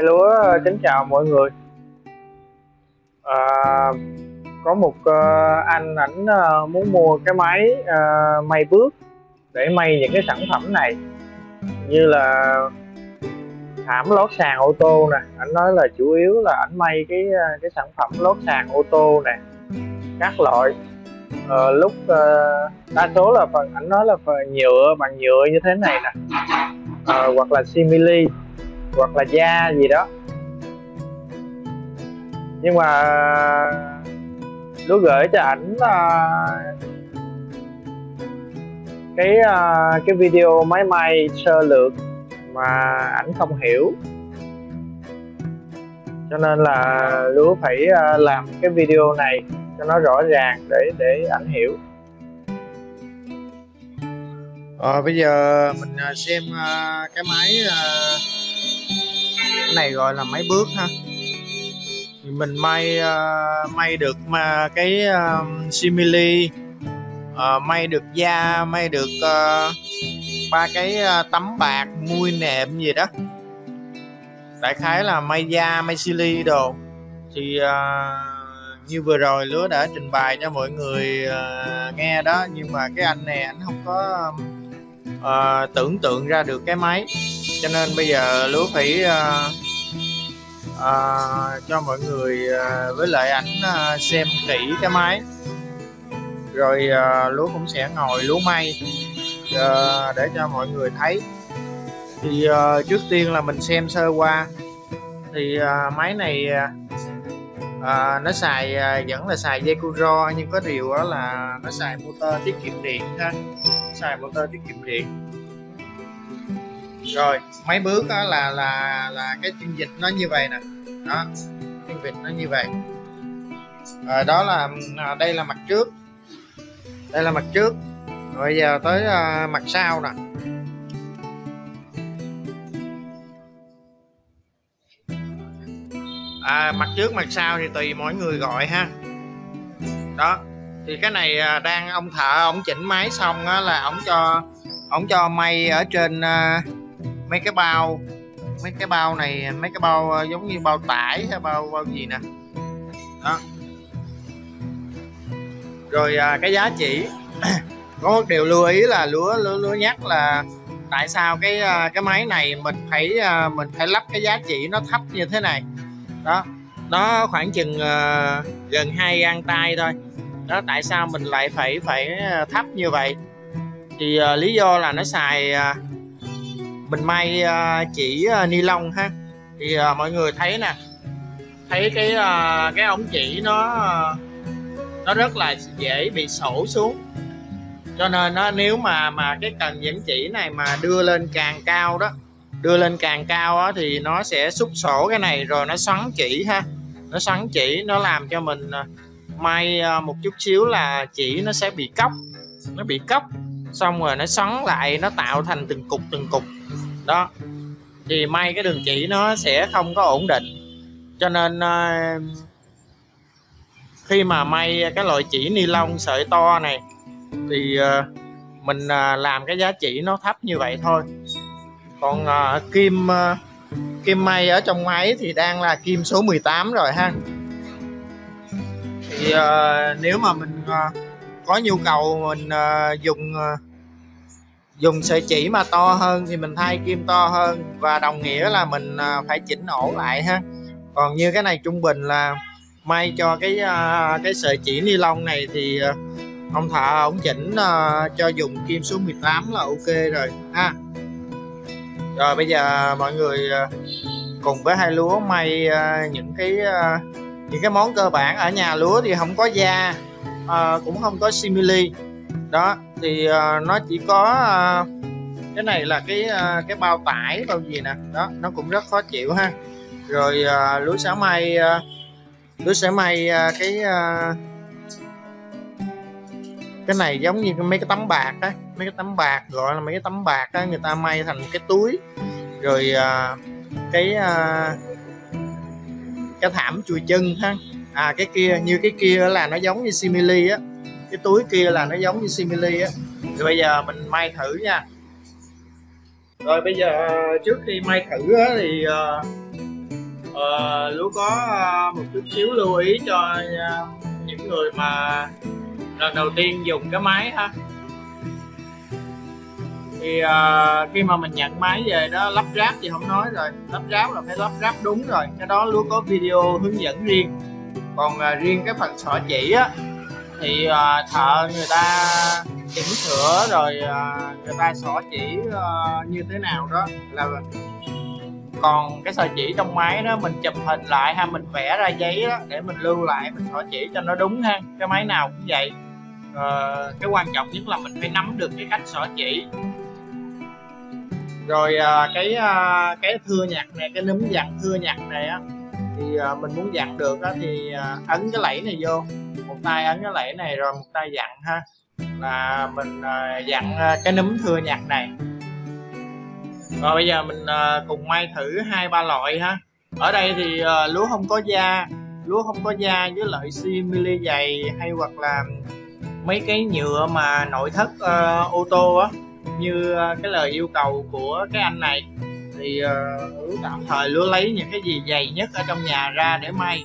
Lúa ờ, kính chào mọi người. À, có một uh, anh ảnh uh, muốn mua cái máy uh, may bước để may những cái sản phẩm này. Như là thảm lót sàn ô tô nè anh nói là chủ yếu là ảnh may cái cái sản phẩm lót sàn ô tô nè các loại. Uh, lúc đa số là phần ảnh nói là phần nhựa bằng nhựa như thế này nè. Uh, hoặc là simili hoặc là da gì đó. Nhưng mà lúa gửi cho ảnh uh, cái uh, cái video máy may sơ lược mà ảnh không hiểu. Cho nên là lúa phải uh, làm cái video này cho nó rõ ràng để để ảnh hiểu. À, bây giờ mình xem uh, cái máy uh, cái này gọi là máy bước ha. Mình may uh, may được mà cái uh, simili uh, may được da may được uh, ba cái uh, tấm bạc mui nệm gì đó. Đại khái là may da may sili đồ. Thì uh, như vừa rồi lứa đã trình bày cho mọi người uh, nghe đó. Nhưng mà cái anh này anh không có uh, tưởng tượng ra được cái máy cho nên bây giờ lúa phải à, à, cho mọi người à, với lại ảnh à, xem kỹ cái máy. Rồi ờ, à, lúa cũng sẽ ngồi lúa may à, để cho mọi người thấy. Thì à, trước tiên là mình xem sơ qua. Thì à, máy này à, nó xài vẫn là xài dây cu ro nhưng có điều đó là nó xài motor tiết kiệm điện ha. Xài motor tiết kiệm điện rồi mấy bước đó là là là cái chuyên dịch nó như vậy nè. Đó chân vịt nó như vậy. Rồi đó là à, đây là mặt trước. Đây là mặt trước. Rồi giờ tới à, mặt sau nè. À, mặt trước mặt sau thì tùy mỗi người gọi ha. Đó thì cái này à, đang ông thợ ông chỉnh máy xong á là ông cho ông cho may ở trên uh, mấy cái bao mấy cái bao này mấy cái bao ờ, giống như bao tải hay bao bao gì nè. Đó. Rồi à, cái giá chỉ có một điều lưu ý là lúa lúa, lúa nhắc là tại sao cái à, cái máy này mình phải à, mình phải lắp cái giá trị nó thấp như thế này. Đó. Nó khoảng chừng uh, gần hai gang tay thôi. Đó tại sao mình lại phải phải thấp như vậy? Thì uh, lý do là nó xài uh, mình may à, chỉ à, ni lông ha. Thì à, mọi người thấy nè thấy cái cái ống chỉ nó nó rất là dễ bị sổ xuống. Cho nên nó nếu mà mà cái cần dẫn chỉ này mà đưa lên càng cao đó đưa lên càng cao đó, thì nó sẽ xúc sổ cái này rồi nó xoắn chỉ ha. Nó xoắn chỉ nó làm cho mình may một chút xíu là chỉ nó sẽ bị cốc nó bị cốc xong rồi nó xoắn lại nó tạo thành từng cục từng cục đó. Thì may cái đường chỉ nó sẽ không có ổn định. Cho nên ờ, khi mà may cái loại chỉ ni lông sợi to này, thì ờ, mình ờ, làm cái giá trị nó thấp như vậy thôi. Còn kim kim may ở trong máy thì đang là kim số 18 rồi ha. Thì nếu mà mình có nhu cầu mình dùng dùng sợi chỉ mà to hơn thì mình thay kim to hơn. Và đồng nghĩa là mình à, phải chỉnh ổ lại ha. Còn như cái này trung bình là may cho cái à, cái sợi chỉ ni lông này thì à, ông thợ ông chỉnh cho dùng kim số 18 là ok rồi ha. Rồi bây giờ mọi người cùng với hai lúa may những cái những cái món cơ bản ở nhà lúa thì không có da cũng không có simili. Đó thì ờ, nó chỉ có ờ, cái này là cái ờ, cái bao tải bao gì nè. Đó nó cũng rất khó chịu ha. Rồi uh, lúa may uh, lúa may cái cái này giống như mấy cái tấm bạc á mấy cái tấm bạc gọi là mấy cái tấm bạc á người ta may thành cái túi. Rồi cái cái thảm chùi chân ha. À cái kia như cái kia là nó giống như simili á cái túi kia là nó giống như simili á. Rồi bây giờ mình may thử nha. Rồi bây giờ ờ, trước khi may thử á, thì uh, uh, lú có một chút xíu lưu ý cho uh, những người mà lần đầu tiên dùng cái máy ha. Thì uh, khi mà mình nhận máy về đó lắp ráp thì không nói rồi. Lắp ráp là phải lắp ráp đúng rồi. Cái đó lú có video hướng dẫn riêng. Còn uh, riêng cái phần sỏ chỉ á thì uh, thợ người ta chỉnh sửa rồi uh, người ta xỏ chỉ uh, như thế nào đó là còn cái sợi chỉ trong máy đó mình chụp hình lại hay mình vẽ ra giấy đó để mình lưu lại mình xỏ chỉ cho nó đúng ha cái máy nào cũng vậy. Uh, cái quan trọng nhất là mình phải nắm được cái cách xỏ chỉ. Rồi uh, cái uh, cái thưa nhạc này cái núm dặn thưa nhạc này á thì à, mình muốn dặn được á thì à, ấn cái lẫy này vô. Một tay ấn cái lẫy này rồi một tay dặn ha. Là mình à, dặn à, cái núm thưa nhạc này. Rồi bây giờ mình à, cùng may thử hai ba loại ha. Ở đây thì à, lúa không có da lúa không có da với lại simili dày hay hoặc là mấy cái nhựa mà nội thất uh, ô tô á như uh, cái lời yêu cầu của cái anh này thì uh, tạm thời lúa lấy những cái gì dày nhất ở trong nhà ra để may.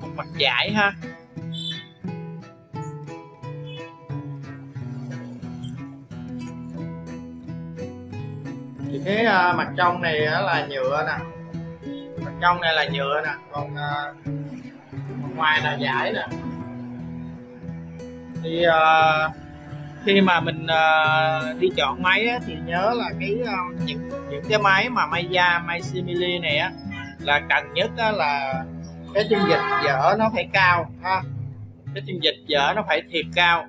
Một mặt giải ha. Thì cái uh, mặt trong này là nhựa nè. Mặt trong này là nhựa nè còn uh, mặt ngoài là giải nè. Thì uh, khi mà mình uh, đi chọn máy á, thì nhớ là cái uh, những những cái máy mà may da may simili này á là cần nhất á, là cái chân dịch dở nó phải cao ha. Cái chân dịch dở nó phải thiệt cao.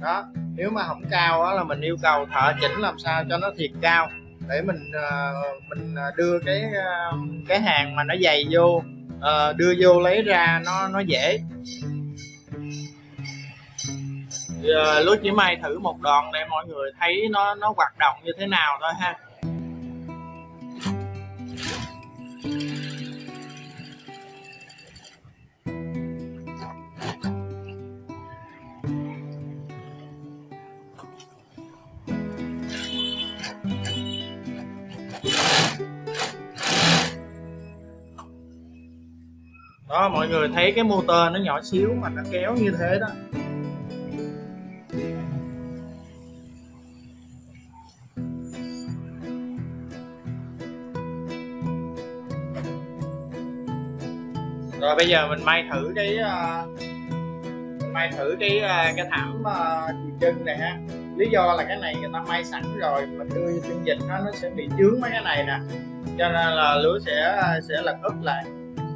Đó nếu mà không cao á, là mình yêu cầu thợ chỉnh làm sao cho nó thiệt cao để mình uh, mình đưa cái uh, cái hàng mà nó dày vô uh, đưa vô lấy ra nó nó dễ. Ờ, thì, lúc chỉ may thử một đoạn để mọi người thấy nó nó hoạt động như thế nào thôi ha. Đó mọi người thấy cái motor nó nhỏ xíu mà nó kéo như thế đó. Rồi bây giờ mình may thử cái uh, may thử cái uh, cái thảm uh, chân này ha. Lý do là cái này người ta may sẵn rồi mình đưa chân dịch nó nó sẽ bị chướng mấy cái này nè. Cho nên là lúa sẽ sẽ lật úp lại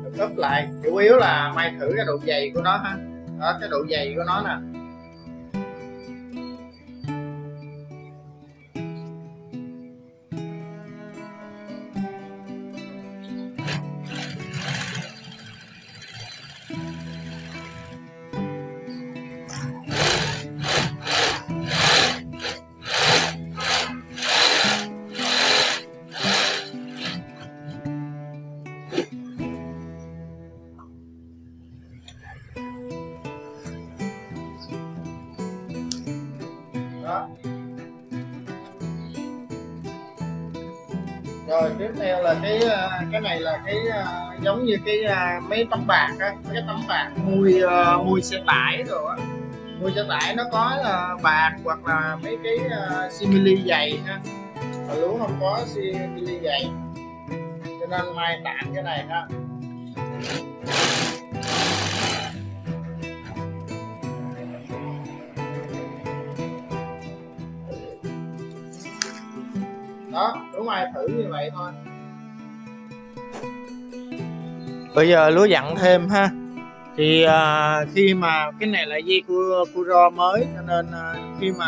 lật úp lại. Chủ yếu là may thử cái độ dày của nó ha. Đó cái độ dày của nó nè. Là cái à, cái này là cái à, giống như cái à, mấy tấm bạc á, cái tấm bạc mui mui xe tải rồi á. Mui xe tải nó có là bạc hoặc là mấy cái simili dày ha. Mà lúa không có simili dày cho nên mai tạm cái này ha. Đó, đúng ai thử như vậy thôi. Bây giờ lúa dặn thêm ha. Thì à, khi mà cái này là dây cu ro mới cho nên à, khi mà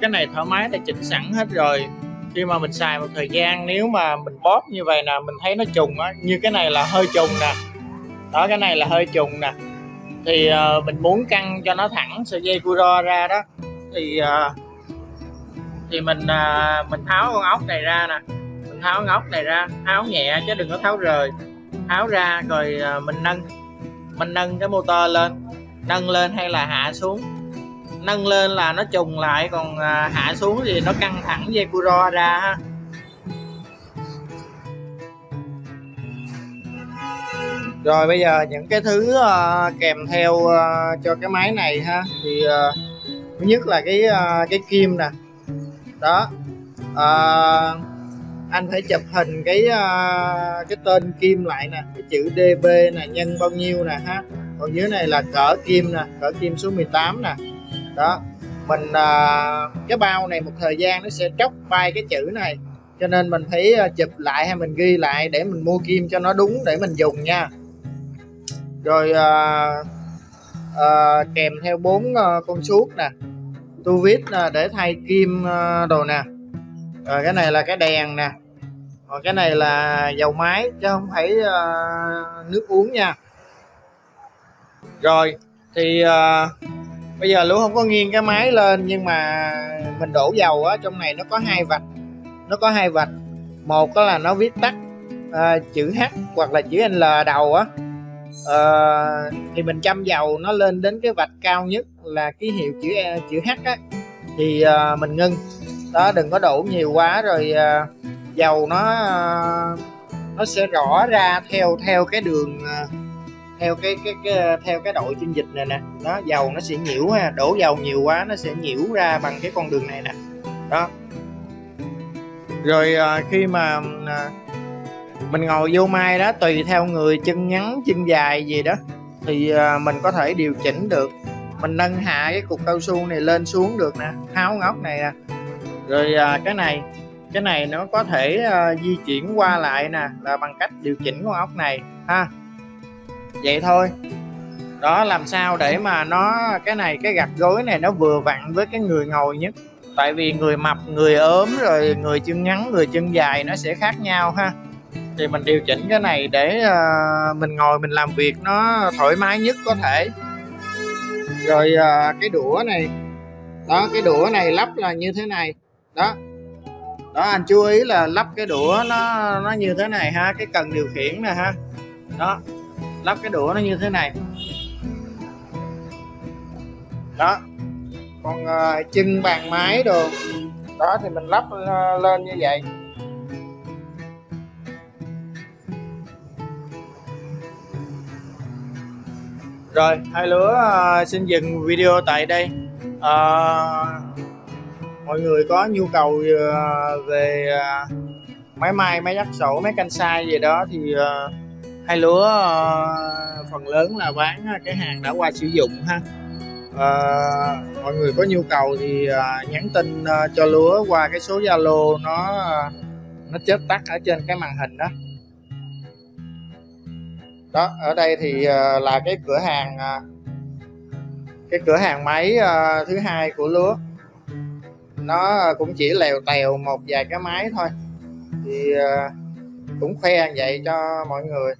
cái này thoải mái đã chỉnh sẵn hết rồi. Khi mà mình xài một thời gian nếu mà mình bóp như vậy nè mình thấy nó trùng á như cái này là hơi trùng nè. Đó cái này là hơi trùng nè. Thì uh, mình muốn căng cho nó thẳng sợi dây curo ra đó. Thì uh, thì mình uh, mình tháo con ốc này ra nè. Mình tháo con ốc này ra tháo nhẹ chứ đừng có tháo rời tháo ra rồi à, mình nâng mình nâng cái motor lên nâng lên hay là hạ xuống. Nâng lên là nó trùng lại còn à, hạ xuống thì nó căng thẳng dây curo ra ha. Rồi bây giờ những cái thứ uh, kèm theo uh, cho cái máy này ha thì uh, thứ nhất là cái uh, cái kim nè. Đó uh, anh phải chụp hình cái uh, cái tên kim lại nè cái chữ DB nè nhân bao nhiêu nè ha. Còn dưới này là cỡ kim nè cỡ kim số 18 nè. Đó mình uh, cái bao này một thời gian nó sẽ tróc bay cái chữ này. Cho nên mình phải uh, chụp lại hay mình ghi lại để mình mua kim cho nó đúng để mình dùng nha. Rồi uh, uh, kèm theo bốn uh, con suốt nè. Tu vít uh, để thay kim uh, đồ nè rồi cái này là cái đèn nè. Rồi cái này là dầu máy chứ không phải uh, nước uống nha. Rồi thì uh, bây giờ lũ không có nghiêng cái máy lên nhưng mà mình đổ dầu á trong này nó có hai vạch. Nó có hai vạch. Một đó là nó viết tắt uh, chữ H hoặc là chữ L đầu á. Uh, thì mình châm dầu nó lên đến cái vạch cao nhất là ký hiệu chữ e, chữ H á. Thì uh, mình ngưng đó đừng có đổ nhiều quá rồi uh, dầu nó uh, nó sẽ rõ ra theo theo cái đường uh, theo cái cái cái theo cái đội chân dịch này nè. Đó dầu nó sẽ nhiễu ha đổ dầu nhiều quá nó sẽ nhiễu ra bằng cái con đường này nè. Đó. Rồi à, khi mà à, mình ngồi vô mai đó tùy theo người chân ngắn chân dài gì đó thì à, mình có thể điều chỉnh được. Mình nâng hạ cái cục cao su này lên xuống được nè tháo ngóc này nè rồi à, cái này cái này nó có thể à, di chuyển qua lại nè là bằng cách điều chỉnh con ốc này ha. Vậy thôi. Đó làm sao để mà nó cái này cái gạch gối này nó vừa vặn với cái người ngồi nhất? Tại vì người mập người ốm rồi người chân ngắn người chân dài nó sẽ khác nhau ha. Thì mình điều chỉnh cái này để uh, mình ngồi mình làm việc nó thoải mái nhất có thể. Rồi uh, cái đũa này. Đó cái đũa này lắp là như thế này đó. Đó anh chú ý là lắp cái đũa nó nó như thế này ha cái cần điều khiển nè ha. Đó lắp cái đũa nó như thế này. Đó. Còn uh, chân bàn máy đồ đó thì mình lắp uh, lên như vậy. Rồi hai lứa uh, xin dừng video tại đây. Uh, mọi người có nhu cầu ờ, về ờ, máy may máy dắt sổ máy canh sai gì đó thì ờ, hai lúa phần lớn là bán cái hàng đã qua sử dụng ha. À, mọi người có nhu cầu thì nhắn tin cho lúa qua cái số zalo nó nó chớp tắt ở trên cái màn hình đó. Đó ở đây thì là cái cửa hàng cái cửa hàng máy thứ hai của lúa nó cũng chỉ lèo tèo một vài cái máy thôi. Thì ờ, cũng khoe vậy cho mọi người.